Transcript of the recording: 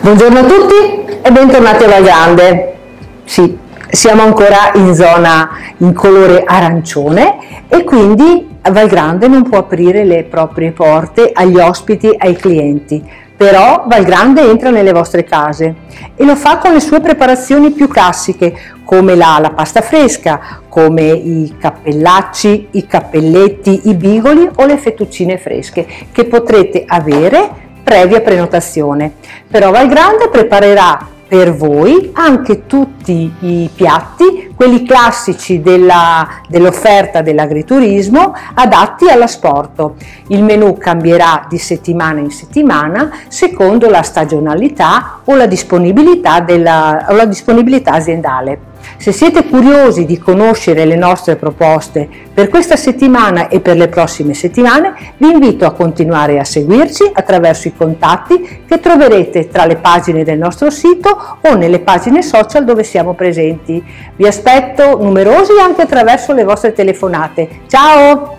Buongiorno a tutti e bentornati a Val Grande. Sì, siamo ancora in zona in colore arancione e quindi Val Grande non può aprire le proprie porte agli ospiti, ai clienti. Però Val Grande entra nelle vostre case e lo fa con le sue preparazioni più classiche, come la, la pasta fresca, come i cappellacci, i cappelletti, i bigoli o le fettuccine fresche che potrete avere previa prenotazione. Però Valgrande preparerà per voi anche tutti i piatti, quelli classici dell'offerta dell'agriturismo adatti all'asporto. Il menù cambierà di settimana in settimana secondo la stagionalità o la disponibilità, della, o la disponibilità aziendale. Se siete curiosi di conoscere le nostre proposte per questa settimana e per le prossime settimane, vi invito a continuare a seguirci attraverso i contatti che troverete tra le pagine del nostro sito o nelle pagine social dove siamo presenti. Vi aspetto numerosi anche attraverso le vostre telefonate. Ciao!